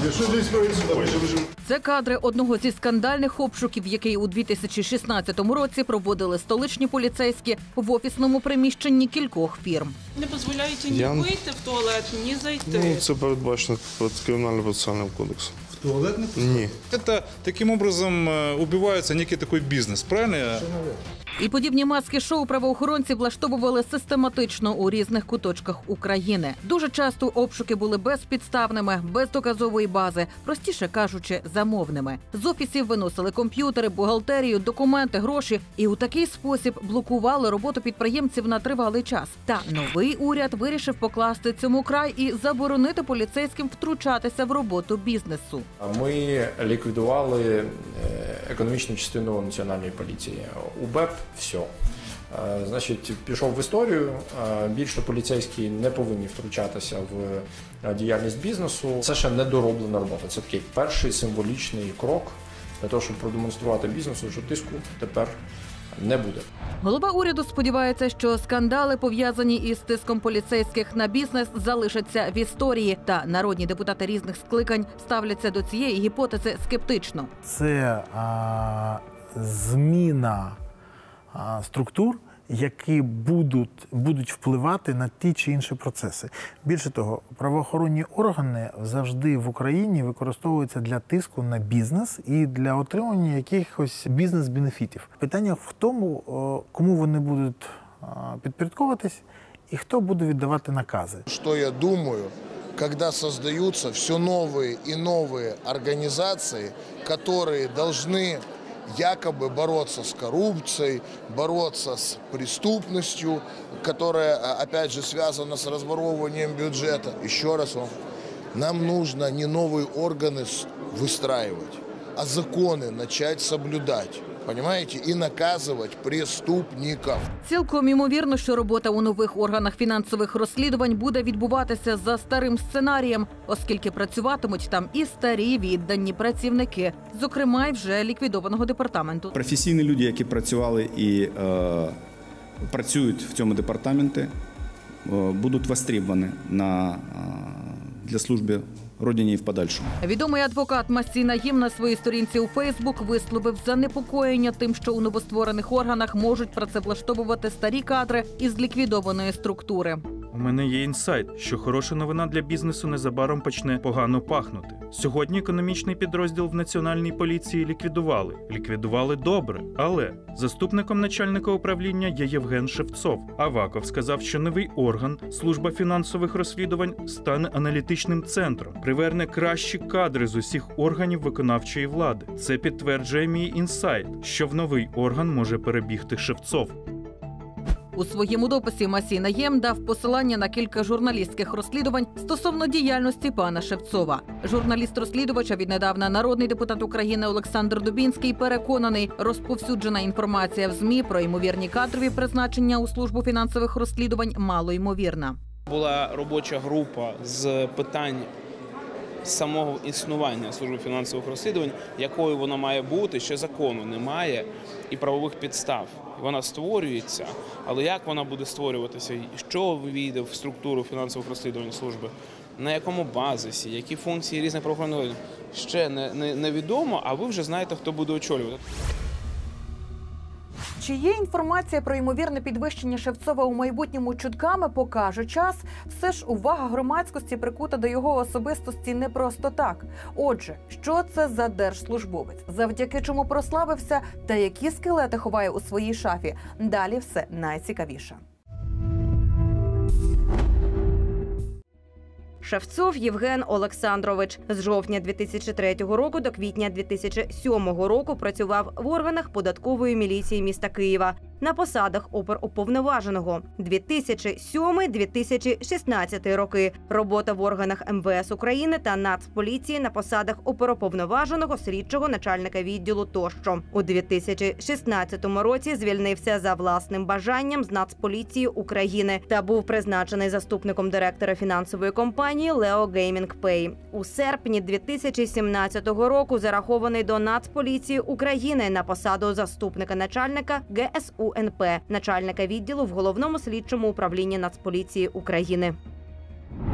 Здравствуйте, что здесь происходит? Це кадри одного зі скандальних обшуків, який у 2016 році проводили столичні поліцейські в офісному приміщенні кількох фірм. Не дозволяєте ні Я- вийти в туалет, ні зайти. Ну, це передбачено під кримінально-процесуальним кодексом. В туалет не Ні. Это таким образом э, убивается некий такой бизнес, правильно? я? І подібні маски шоу правоохоронці влаштовували систематично у різних куточках України. Дуже часто обшуки були безпідставними, без доказової бази, простіше кажучи, замовними. З офісів виносили комп'ютери, бухгалтерію, документи, гроші і у такий спосіб блокували роботу підприємців на тривалий час. Та новий уряд вирішив покласти цьому край і заборонити поліцейським втручатися в роботу бізнесу. Ми ліквідували е, економічну частину національної поліції. УБЕП все. Значить, пішов в історію. Е, Більше поліцейські не повинні втручатися в е, діяльність бізнесу. Це ще недороблена робота. Це такий перший символічний крок для того, щоб продемонструвати бізнесу, що тиску тепер не буде. Голова уряду сподівається, що скандали пов'язані із тиском поліцейських на бізнес залишаться в історії. Та народні депутати різних скликань ставляться до цієї гіпотези скептично. це а, зміна а, структур, які будуть, будуть впливати на ті чи інші процеси. Більше того, правоохоронні органи завжди в Україні використовуються для тиску на бізнес і для отримання якихось бізнес-бенефітів. Питання в тому, о, кому вони будуть а, підпорядковуватись і хто буде віддавати накази. Что я думаю, когда создаются все новые и новые организации, которые должны якобы бороться с коррупцией, бороться с преступностью, которая, а, опять же, связана с разворовыванием бюджета. Еще раз вам, нам нужно не новые органы выстраивать, а законы начать соблюдать. Понимаете? И наказывать преступников. Цілком ймовірно, що робота у нових органах фінансових розслідувань буде відбуватися за старим сценарієм, оскільки працюватимуть там і старі віддані працівники, зокрема й вже ліквідованого департаменту. професійні люди, які працювали і е, працюють в цьому департаменті, е, будуть востребовані на, е, для служби родині і в подальшому. Відомий адвокат Масіна Їм на своїй сторінці у Фейсбук висловив занепокоєння тим, що у новостворених органах можуть працевлаштовувати старі кадри із ліквідованої структури. У мене є інсайт, що хороша новина для бізнесу незабаром почне погано пахнути. Сьогодні економічний підрозділ в національній поліції ліквідували. Ліквідували добре, але заступником начальника управління є Євген Шевцов. Аваков сказав, що новий орган, служба фінансових розслідувань, стане аналітичним центром, приверне кращі кадри з усіх органів виконавчої влади. Це підтверджує мій інсайт, що в новий орган може перебігти Шевцов. У своєму дописі Масій Наєм дав посилання на кілька журналістських розслідувань стосовно діяльності пана Шевцова. Журналіст-розслідувача віднедавна народний депутат України Олександр Дубінський переконаний, розповсюджена інформація в змі про ймовірні кадрові призначення у службу фінансових розслідувань мало ймовірна. Була робоча група з питань самого існування служби фінансових розслідувань, якою вона має бути, ще закону немає і правових підстав. Вона створюється, але як вона буде створюватися, що війде в структуру фінансових розслідувань служби, на якому базисі, які функції різних правоохоронних ще не, не, невідомо, а ви вже знаєте, хто буде очолювати. Чи є інформація про ймовірне підвищення Шевцова у майбутньому чутками, покаже час. Все ж увага громадськості прикута до його особистості не просто так. Отже, що це за держслужбовець, завдяки чому прославився, та які скелети ховає у своїй шафі. Далі все найцікавіше. Шевцов Євген Олександрович. З жовтня 2003 року до квітня 2007 року працював в органах податкової міліції міста Києва на посадах оперуповноваженого 2007-2016 роки. Робота в органах МВС України та Нацполіції на посадах оперуповноваженого слідчого начальника відділу тощо у 2016 році звільнився за власним бажанням з Нацполіції України та був призначений заступником директора фінансової компанії Лео Геймінг Пей. У серпні 2017 року зарахований до Нацполіції України на посаду заступника начальника ГСУ НП, начальника відділу в головному слідчому управлінні Нацполіції України.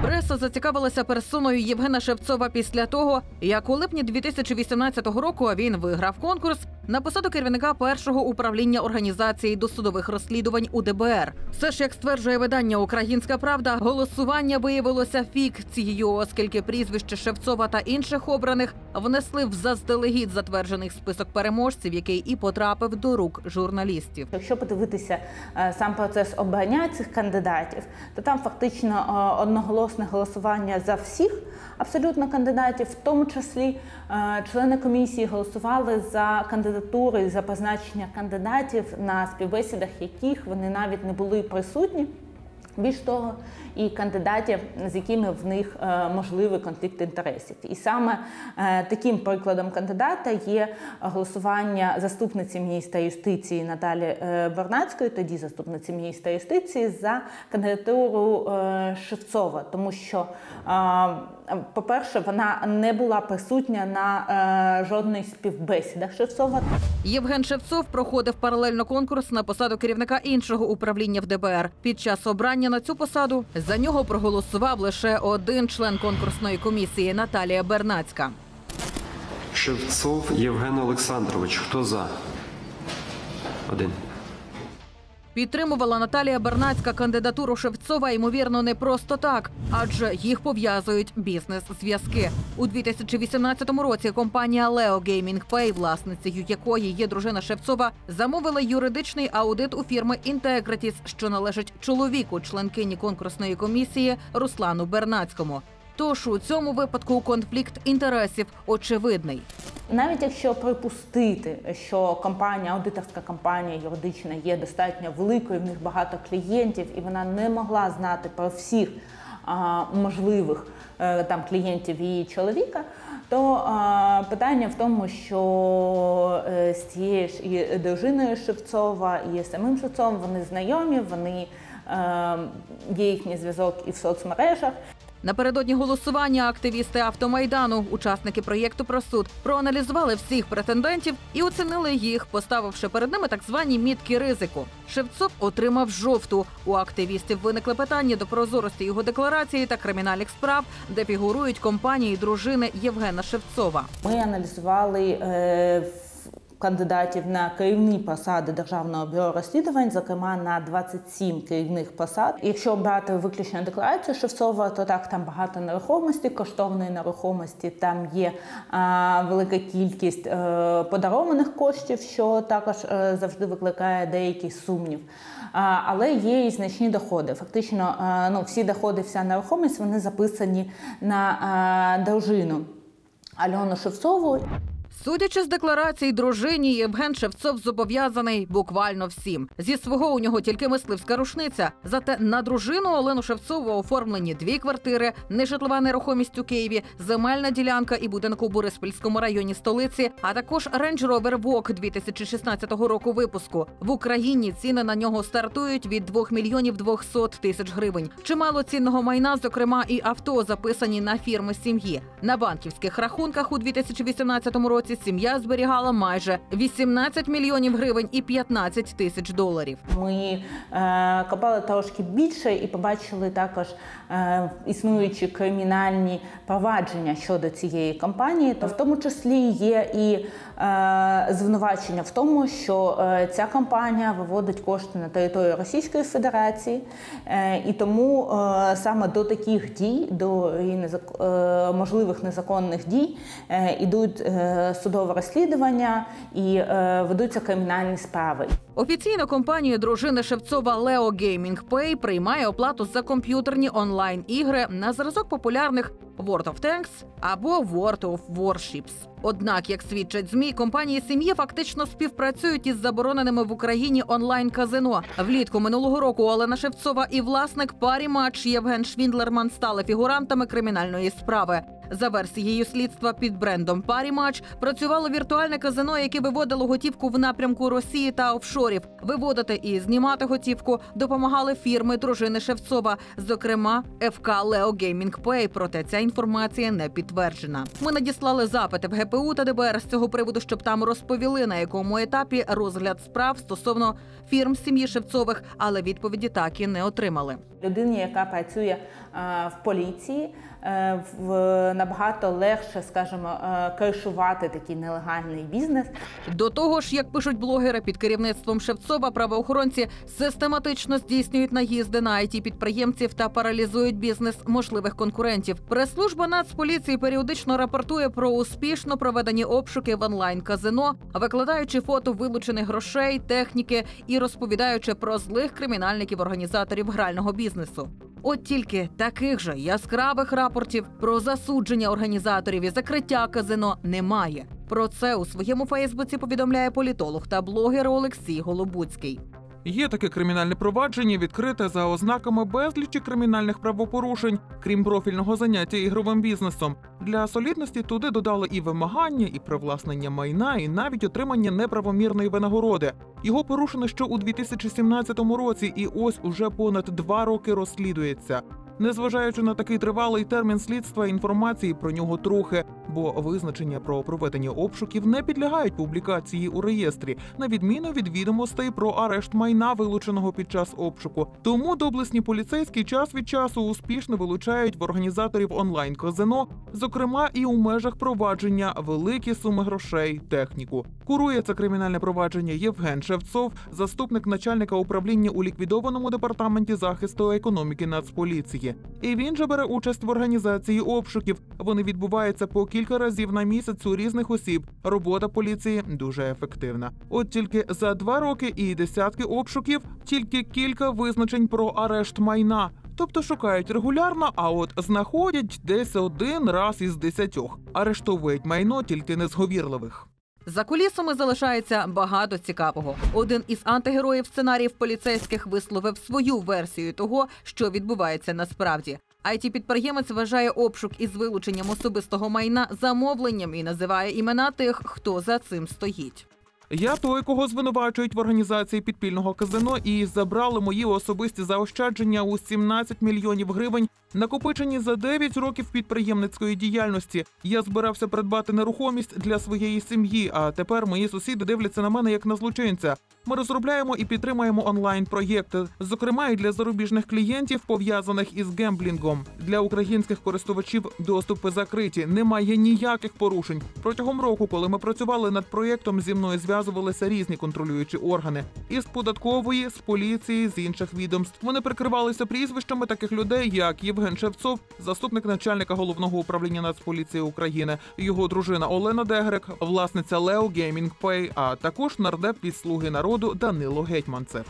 Преса зацікавилася персоною Євгена Шевцова після того, як у липні 2018 року він виграв конкурс на посаду керівника першого управління організації досудових розслідувань у ДБР. Все ж, як стверджує видання Українська Правда, голосування виявилося фікцією, оскільки прізвище Шевцова та інших обраних внесли в заздалегідь затверджений список переможців, який і потрапив до рук журналістів. Якщо подивитися е, сам процес обрання цих кандидатів, то там фактично е, одноголосне голосування за всіх абсолютно кандидатів, в тому числі е, члени комісії голосували за кандидатури за призначення кандидатів на співбесідах, яких вони навіть не були присутні. Більш того, і кандидатів, з якими в них е, можливий конфлікт інтересів. І саме е, таким прикладом кандидата є голосування заступниці міністра юстиції Наталі е, Бернацької, тоді заступниці міністра юстиції, за кандидатуру Шевцова, тому що, по-перше, вона не була присутня на е, жодних співбесідах Шевцова. Євген Шевцов проходив паралельно конкурс на посаду керівника іншого управління в ДБР. Під час обрання на цю посаду за нього проголосував лише один член конкурсної комісії Наталія Бернацька. Шевцов Євген Олександрович. Хто за? Один. Підтримувала Наталія Бернацька кандидатуру Шевцова, ймовірно, не просто так, адже їх пов'язують бізнес-зв'язки. У 2018 році компанія Leo Gaming Pay, власницею якої є дружина Шевцова, замовила юридичний аудит у фірми Integrities, що належить чоловіку, членкині конкурсної комісії Руслану Бернацькому. Тож у цьому випадку конфлікт інтересів очевидний. Навіть якщо припустити, що компанія, аудиторська компанія юридична є достатньо великою, в них багато клієнтів, і вона не могла знати про всіх а, можливих е, там клієнтів її чоловіка, то а, питання в тому, що е, з цією ж і дружиною Шевцова, і самим Шевцовим вони знайомі, вони е, є їхній зв'язок і в соцмережах. Напередодні голосування активісти автомайдану, учасники проєкту про суд, проаналізували всіх претендентів і оцінили їх, поставивши перед ними так звані мітки ризику. Шевцов отримав жовту. У активістів виникли питання до прозорості його декларації та кримінальних справ, де фігурують компанії дружини Євгена Шевцова. Ми аналізували е, кандидатів на керівні посади державного бюро розслідувань, зокрема на 27 керівних посад. Якщо брати виключно декларацію Шевцова, то так там багато нерухомості, коштовної нерухомості. Там є а, велика кількість е, подарованих коштів, що також е, завжди викликає деякий сумнів. А, але є і значні доходи. Фактично, е, ну всі доходи, вся нерухомість вони записані на е, дружину Альону Шевцову. Судячи з декларації дружині, Євген Шевцов зобов'язаний буквально всім. Зі свого у нього тільки мисливська рушниця. Зате на дружину Олену Шевцову оформлені дві квартири, нежитлова нерухомість у Києві, земельна ділянка і будинок у Бориспільському районі столиці, а також Range Rover Vogue 2016 року випуску. В Україні ціни на нього стартують від 2 мільйонів 200 тисяч гривень. Чимало цінного майна, зокрема і авто, записані на фірми сім'ї. На банківських рахунках у 2018 році сім'я зберігала майже 18 мільйонів гривень і 15 тисяч доларів. Ми е, копали трошки більше і побачили також е, існуючі кримінальні провадження щодо цієї компанії. То в тому числі є і звинувачення в тому, що е, ця компанія виводить кошти на територію Російської Федерації, е, і тому е, саме до таких дій, до е, можливих незаконних дій, е, ідуть судові розслідування і е, ведуться кримінальні справи. Офіційно компанія дружини Шевцова Leo Gaming Pay приймає оплату за комп'ютерні онлайн-ігри на зразок популярних World of Tanks або World of Warships. Однак, як свідчать змі, компанії сім'ї фактично співпрацюють із забороненими в Україні онлайн-казино. Влітку минулого року Олена Шевцова і власник парі матч Євген Швіндлерман стали фігурантами кримінальної справи. За версією слідства під брендом Парімач працювало віртуальне казино, яке виводило готівку в напрямку Росії та офшорів. Виводити і знімати готівку допомагали фірми дружини Шевцова, зокрема ФК Лео Геймінг Пей. Проте ця інформація не підтверджена. Ми надіслали запити в ГПУ та ДБР з цього приводу, щоб там розповіли на якому етапі розгляд справ стосовно фірм сім'ї Шевцових, але відповіді так і не отримали. Людині, яка працює е, в поліції, е, в набагато легше, скажімо, е, такий нелегальний бізнес. До того ж, як пишуть блогери під керівництвом Шевцова, правоохоронці систематично здійснюють наїзди на it підприємців та паралізують бізнес можливих конкурентів. Прес-служба Нацполіції періодично рапортує про успішно проведені обшуки в онлайн-казино, викладаючи фото вилучених грошей, техніки і розповідаючи про злих кримінальників-організаторів грального бізнесу. От тільки таких же яскравих рапортів про засудження організаторів і закриття казино немає. Про це у своєму Фейсбуці повідомляє політолог та блогер Олексій Голобуцький. Є таке кримінальне провадження, відкрите за ознаками безлічі кримінальних правопорушень, крім профільного заняття ігровим бізнесом. Для солідності туди додали і вимагання, і привласнення майна, і навіть отримання неправомірної винагороди. Його порушено ще у 2017 році, і ось уже понад два роки розслідується. Незважаючи на такий тривалий термін слідства, інформації про нього трохи, бо визначення про проведення обшуків не підлягають публікації у реєстрі, на відміну від відомостей про арешт майна, вилученого під час обшуку. Тому доблесні поліцейські час від часу успішно вилучають в організаторів онлайн казино, зокрема і у межах провадження великі суми грошей, техніку. Курує це кримінальне провадження Євген Шевцов, заступник начальника управління у ліквідованому департаменті захисту економіки Нацполіції. І він же бере участь в організації обшуків. Вони відбуваються по кілька разів на місяць у різних осіб. Робота поліції дуже ефективна. От тільки за два роки і десятки обшуків, тільки кілька визначень про арешт майна. Тобто шукають регулярно, а от знаходять десь один раз із десятьох. Арештовують майно тільки незговірливих. За кулісами залишається багато цікавого. Один із антигероїв сценаріїв поліцейських висловив свою версію того, що відбувається насправді. it підприємець вважає обшук із вилученням особистого майна замовленням і називає імена тих, хто за цим стоїть. Я той, кого звинувачують в організації підпільного казино, і забрали мої особисті заощадження у 17 мільйонів гривень, накопичені за 9 років підприємницької діяльності. Я збирався придбати нерухомість для своєї сім'ї. А тепер мої сусіди дивляться на мене як на злочинця. Ми розробляємо і підтримуємо онлайн проєкти, зокрема і для зарубіжних клієнтів, пов'язаних із гемблінгом. Для українських користувачів доступи закриті. Немає ніяких порушень. Протягом року, коли ми працювали над проєктом, зі мною зв'язувалися різні контролюючі органи із податкової, з поліції, з інших відомств. Вони прикривалися прізвищами таких людей, як Євген Шевцов, заступник начальника головного управління Нацполіції України, його дружина Олена Дегрек, власниця Лео Геймінг Пей, а також нардеп від слуги народу Данило Гетьманцев.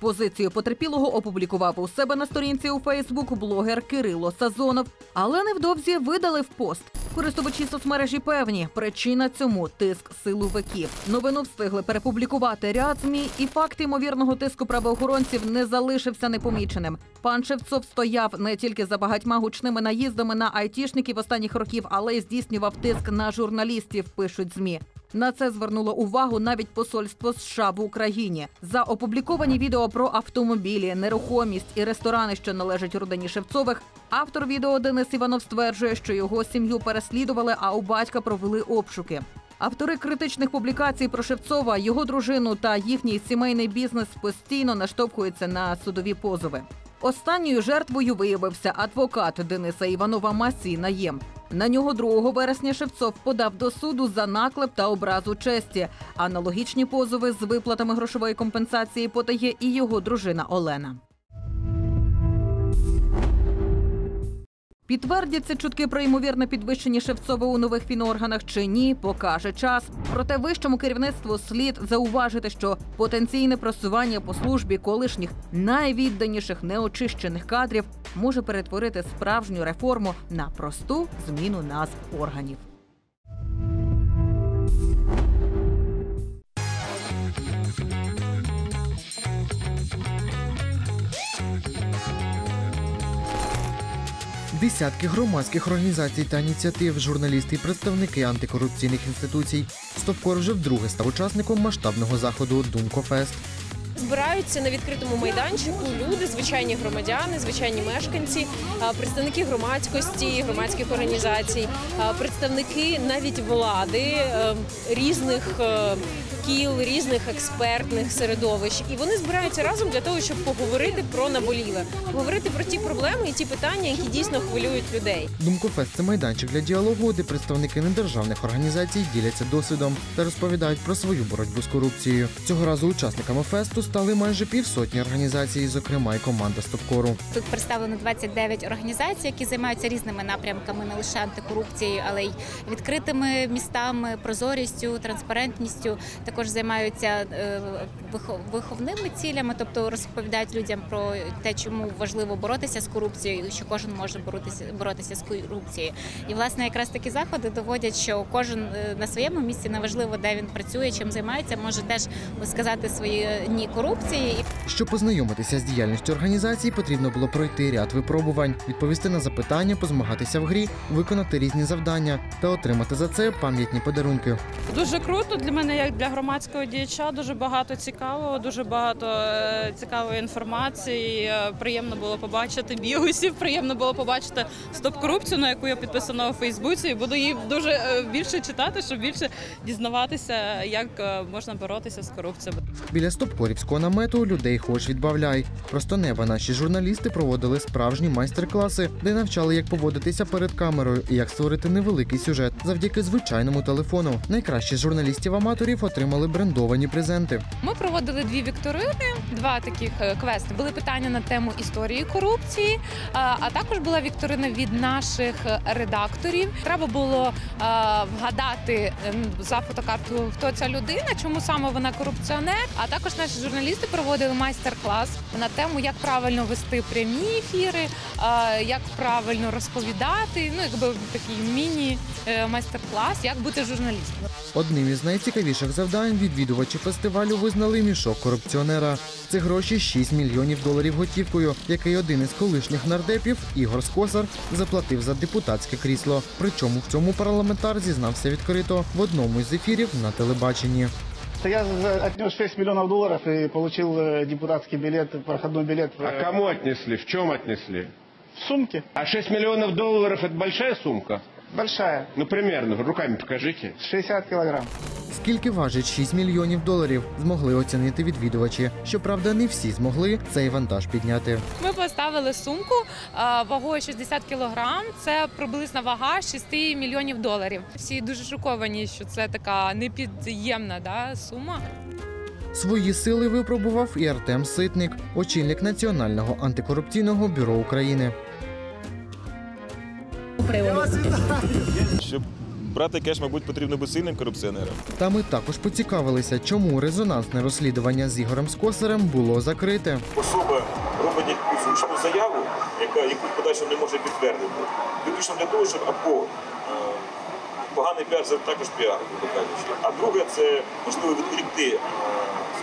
Позицію потерпілого опублікував у себе на сторінці у Фейсбук блогер Кирило Сазонов, але невдовзі видалив пост. Користувачі соцмережі певні, причина цьому тиск силовиків. Новину встигли перепублікувати ряд змі, і факт ймовірного тиску правоохоронців не залишився непоміченим. Пан Шевцов стояв не тільки за багатьма гучними наїздами на айтішників останніх років, але й здійснював тиск на журналістів. Пишуть змі. На це звернуло увагу навіть посольство США в Україні. За опубліковані відео про автомобілі, нерухомість і ресторани, що належать родині Шевцових. Автор відео Денис Іванов стверджує, що його сім'ю переслідували, а у батька провели обшуки. Автори критичних публікацій про Шевцова, його дружину та їхній сімейний бізнес постійно наштовхуються на судові позови. Останньою жертвою виявився адвокат Дениса Іванова Масій Наєм. На нього 2 вересня Шевцов подав до суду за наклеп та образу честі. Аналогічні позови з виплатами грошової компенсації подає і його дружина Олена. Підтвердяться чутки про ймовірне підвищення Шевцова у нових фіноорганах чи ні, покаже час. Проте вищому керівництву слід зауважити, що потенційне просування по службі колишніх найвідданіших неочищених кадрів може перетворити справжню реформу на просту зміну назв органів. Десятки громадських організацій та ініціатив, журналісти і представники антикорупційних інституцій. Стопкор вже вдруге став учасником масштабного заходу Думкофест. Збираються на відкритому майданчику люди, звичайні громадяни, звичайні мешканці, представники громадськості, громадських організацій, представники навіть влади е, різних е, кіл, різних експертних середовищ. І вони збираються разом для того, щоб поговорити про наболіле, поговорити про ті проблеми і ті питання, які дійсно хвилюють людей. Думкофест це майданчик для діалогу, де представники недержавних організацій діляться досвідом та розповідають про свою боротьбу з корупцією. Цього разу учасниками фесту стали майже півсотні організацій, зокрема й команда Стопкору. Тут представлено 29 організацій, які займаються різними напрямками, не лише антикорупцією, але й відкритими містами, прозорістю, транспарентністю. Також займаються е, виховними цілями, тобто розповідають людям про те, чому важливо боротися з корупцією, що кожен може боротися боротися з корупцією. І власне якраз такі заходи доводять, що кожен е, на своєму місці неважливо, де він працює, чим займається, може теж сказати свої ні корупції. Щоб познайомитися з діяльністю організацій, потрібно було пройти ряд випробувань, відповісти на запитання, позмагатися в грі, виконати різні завдання та отримати за це пам'ятні подарунки. Дуже круто для мене, як для громадського діяча. Дуже багато цікавого, дуже багато е, цікавої інформації. Е, Приємно було побачити бігусів, приємно було побачити стоп-корупцію, на яку я підписана у Фейсбуці. Буду її дуже е, більше читати, щоб більше дізнаватися, як можна боротися з корупцією. Біля стопкорівського намету людей хоч відбавляй. Просто неба наші журналісти проводили справжні майстер-класи, де навчали, як поводитися перед камерою і як створити невеликий сюжет завдяки звичайному телефону. Найкращі з журналістів-аматорів отримали брендовані презенти. Ми проводили дві вікторини, два таких е, квести. Були питання на тему історії корупції, а також була вікторина від наших е, редакторів. Треба було е, вгадати за фотокарту, хто ця людина, чому саме вона корупціонер. А також наші журналісти проводили майстер-клас на тему, як правильно вести прямі ефіри, як правильно розповідати. Ну, якби такий міні майстер-клас, як бути журналістом. Одним із найцікавіших завдань відвідувачі фестивалю визнали мішок корупціонера. Це гроші 6 мільйонів доларів готівкою, який один із колишніх нардепів Ігор Скосар заплатив за депутатське крісло. Причому в цьому парламентар зізнався відкрито в одному із ефірів на телебаченні. Я за- отнес 6 миллионов долларов и получил э, депутатский билет, проходной билет. А кому отнесли? В чем отнесли? В сумке. А 6 миллионов долларов это большая сумка? Большая. Ну, примерно, руками покажите. 60 килограмм. Скільки важить 6 мільйонів доларів, змогли оцінити відвідувачі. Щоправда, не всі змогли цей вантаж підняти. Ми поставили сумку вагою 60 кілограм. Це приблизна вага 6 мільйонів доларів. Всі дуже шоковані, що це така непід'ємна да, сума. Свої сили випробував і Артем Ситник, очільник Національного антикорупційного бюро України. Щоб брати кеш, мабуть, потрібно бути сильним корупціонером. Та ми також поцікавилися, чому резонансне розслідування з Ігорем Скосарем було закрите. Особа робить якусь гучну заяву, яка яку в подальшому не може підтвердити. Виключно для того, щоб або е, поганий піар це також піар, кажуть. А друге це можливо відволікти е,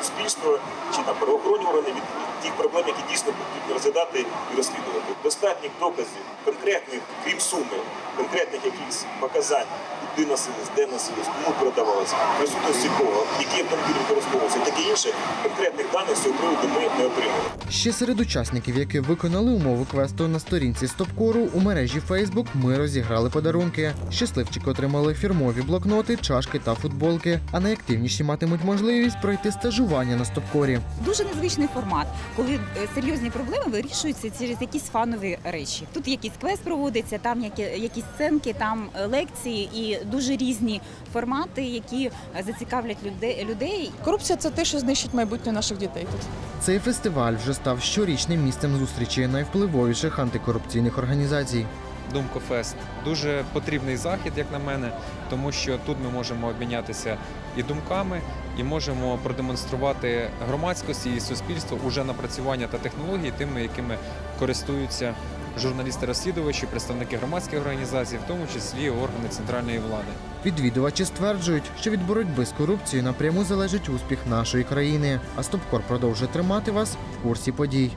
суспільство чи там правоохоронні органи від тих проблем, які дійсно потрібно розглядати і розслідувати. Достатніх доказів, конкретних, крім суми, конкретних якихось показань, куди носились, де носились, кому передавалося, присутності кого, які автомобілі використовувалися, і таке інше, конкретних даних з цього приводу ми не отримали. Ще серед учасників, які виконали умови квесту на сторінці Стопкору у мережі Facebook, ми розіграли подарунки. Щасливчики отримали фірмові блокноти, чашки та футболки. А найактивніші матимуть можливість пройти стажування на Стопкорі. Дуже незвичний формат, коли е, серйозні проблеми вирішуються через якісь фанові речі. Тут якийсь квест проводиться, там які, якісь сценки, там е, лекції і дуже різні формати, які е, зацікавлять людей. людей. Корупція це те, що знищить майбутнє наших дітей тут. Цей фестиваль вже став щорічним місцем зустрічі найвпливовіших антикорупційних організацій. Думкофест дуже потрібний захід, як на мене, тому що тут ми можемо обмінятися і думками, і можемо продемонструвати громадськості і суспільству уже напрацювання та технології тими, якими користуються журналісти-розслідувачі, представники громадських організацій, в тому числі органи центральної влади. Відвідувачі стверджують, що від боротьби з корупцією напряму залежить успіх нашої країни. А Стопкор продовжує тримати вас в курсі подій.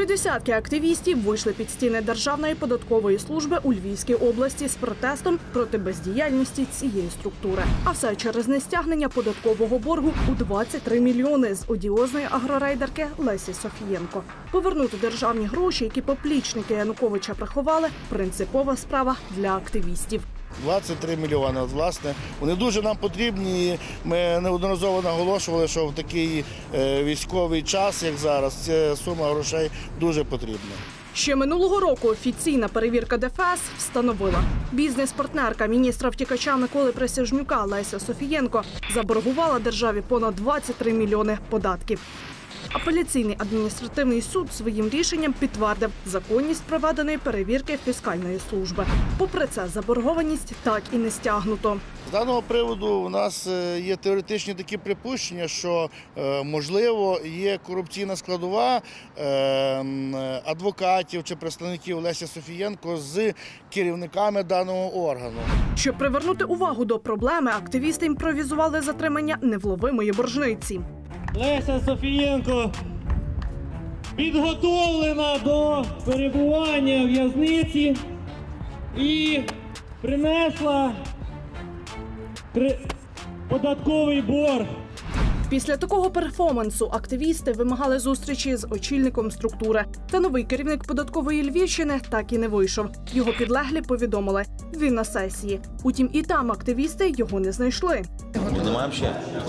Півдесятки активістів вийшли під стіни Державної податкової служби у Львівській області з протестом проти бездіяльності цієї структури. А все через нестягнення податкового боргу у 23 мільйони з одіозної агрорейдерки Лесі Софієнко. Повернути державні гроші, які поплічники Януковича приховали, принципова справа для активістів. 23 мільйони. Власне, вони дуже нам потрібні. Ми неодноразово наголошували, що в такий е, військовий час, як зараз, ця сума грошей дуже потрібна. Ще минулого року офіційна перевірка ДФС встановила. Бізнес-партнерка міністра втікача Миколи Присяжнюка Леся Софієнко заборгувала державі понад 23 мільйони податків. Апеляційний адміністративний суд своїм рішенням підтвердив законність проведеної перевірки фіскальної служби. Попри це, заборгованість так і не стягнуто. З даного приводу у нас е, є теоретичні такі припущення, що е, можливо є корупційна складова е, адвокатів чи представників Лесі Софієнко з керівниками даного органу. Щоб привернути увагу до проблеми, активісти імпровізували затримання невловимої боржниці. Леся Софієнко підготовлена до перебування в в'язниці і принесла податковий борг. Після такого перформансу активісти вимагали зустрічі з очільником структури. Та новий керівник податкової Львівщини так і не вийшов. Його підлеглі повідомили, він на сесії. Утім, і там активісти його не знайшли.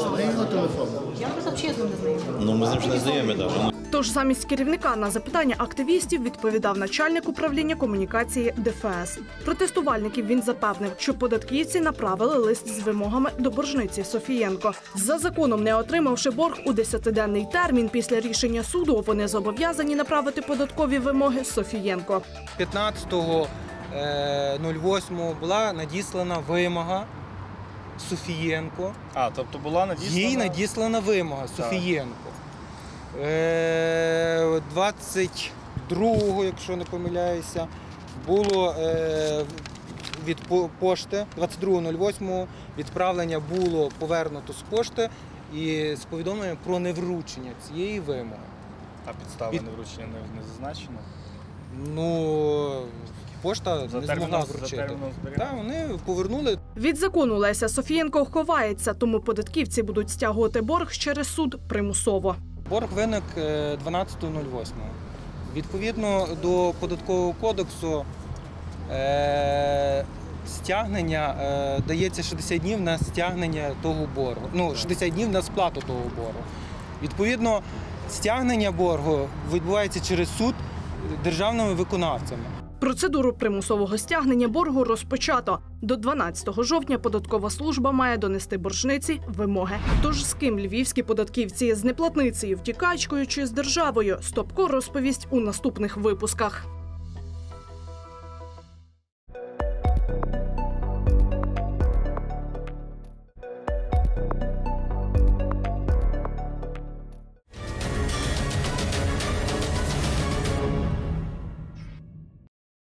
Його телефон. Я просто взагалі не знаю. Ну ми з ним ще не знайомі навіть. Тож замість керівника на запитання активістів відповідав начальник управління комунікації ДФС. Протестувальників він запевнив, що податківці направили лист з вимогами до боржниці Софієнко. За законом, не отримавши борг у 10-денний термін після рішення суду, вони зобов'язані направити податкові вимоги Софієнко. 15.08 була надіслана вимога Софієнко. А, тобто була надіслана? Їй надіслана вимога Софієнко. Е, 22-го, якщо не помиляюся, було е, від пошти 22.08 відправлення було повернуто з пошти і з повідомленням про невручення цієї вимоги. А підстава Від- невручення не, не зазначена? Ну, пошта За не терміном- змогла за вручити. терміном зберігання? Так, вони повернули Від закону Леся Софієнко ховається, тому податківці будуть стягувати борг через суд примусово. Борг виник е, 12.08. Відповідно до податкового кодексу е, стягнення е, дається 60 днів на стягнення того боргу. Ну, 60 днів на сплату того боргу. Відповідно, стягнення боргу відбувається через суд державними виконавцями. Процедуру примусового стягнення боргу розпочато. До 12 жовтня податкова служба має донести боржниці вимоги. Тож з ким львівські податківці з неплатницею, втікачкою чи з державою Стопко розповість у наступних випусках.